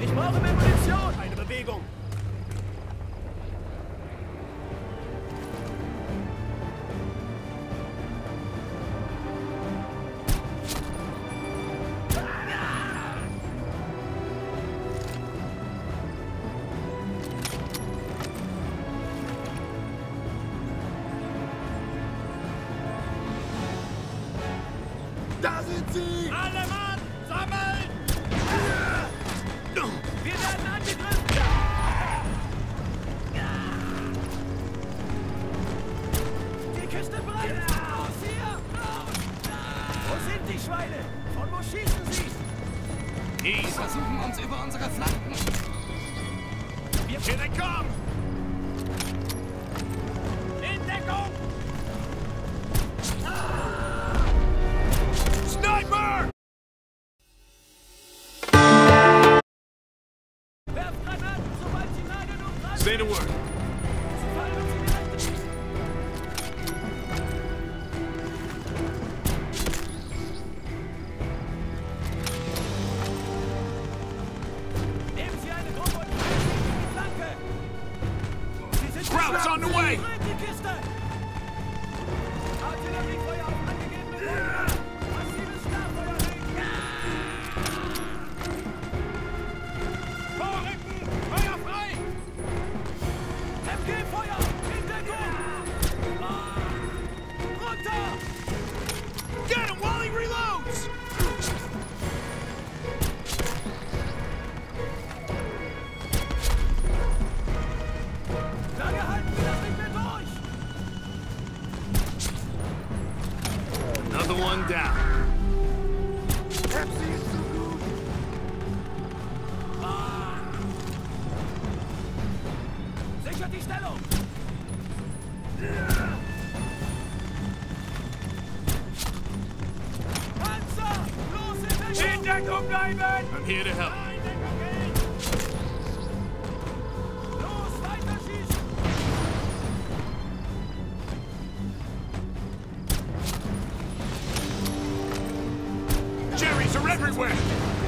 Ich brauche Munition! Eine Bewegung! Sie! Alle Mann! Sammeln! Wir werden angegriffen! Die Kiste bereit! Raus hier! Raus! Wo sind die Schweine? Von wo schießen sie? Sie versuchen uns über unsere Flanken. Wir Here Say the word. Die Stellung! Panzer! Los in Deckung! In Deckung bleiben! I'm here to help. In Los! Jerry's are everywhere!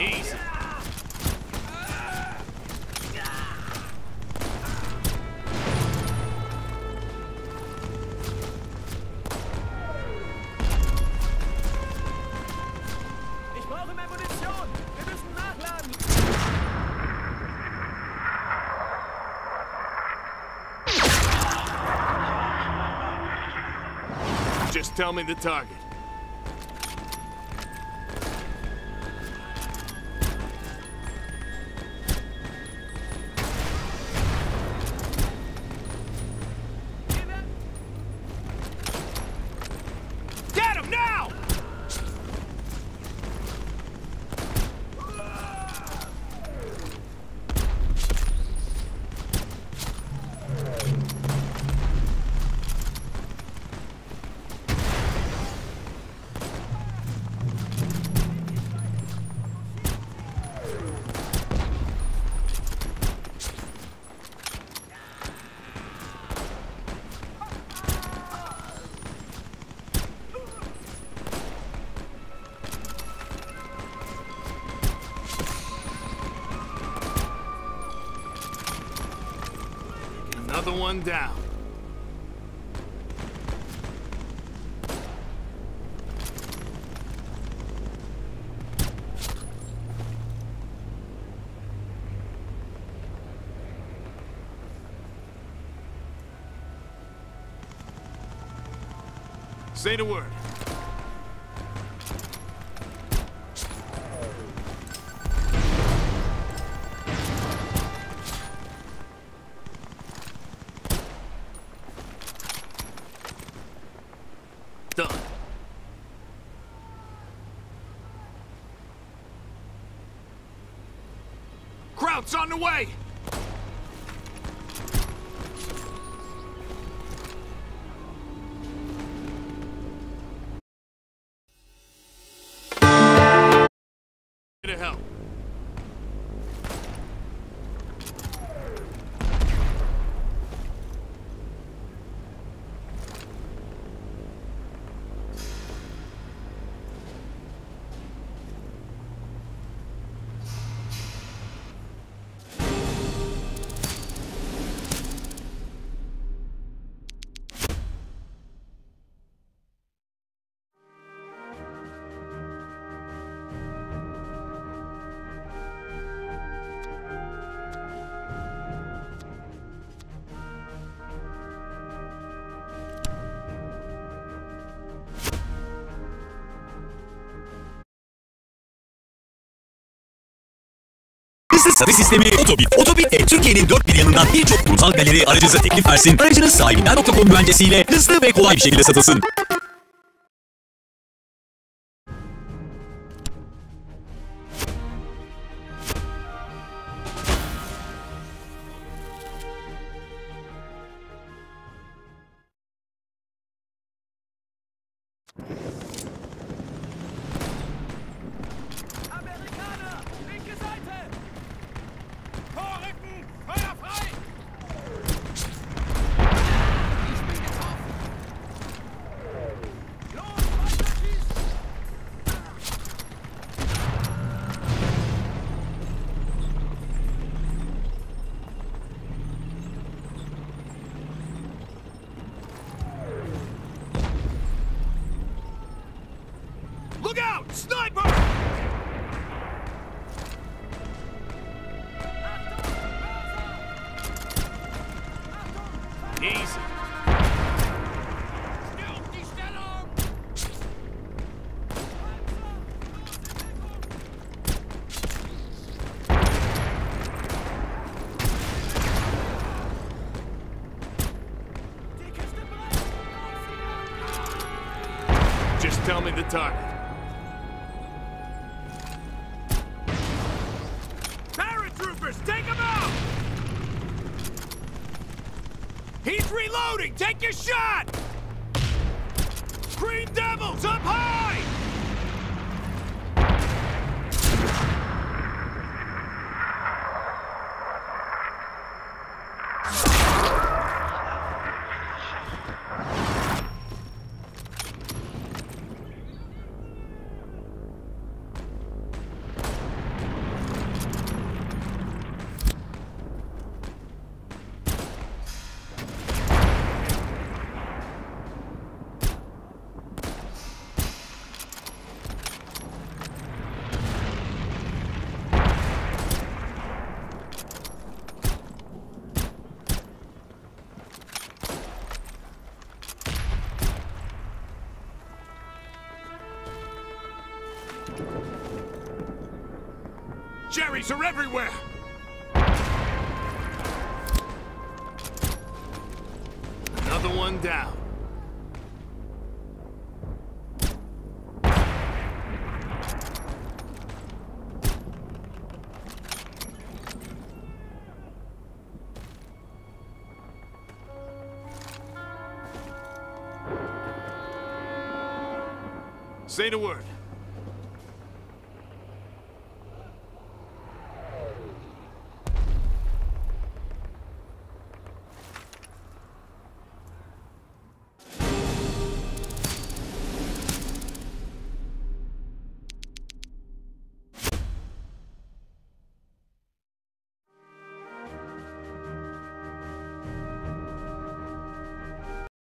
Easy. Just tell me the target. Another one down. Say the word. Kraut's on the way! Satış sistemi Otobit. Otobit de Türkiye'nin dört bir yanından birçok kurumsal galeri aracınıza teklif versin. Aracınız sahibinden.com güvencesiyle hızlı ve kolay bir şekilde satılsın. Sniper! Easy. Just tell me the target. He's reloading! Take your shot! Green Devils, up high! Jerry's are everywhere! Another one down. Say the word.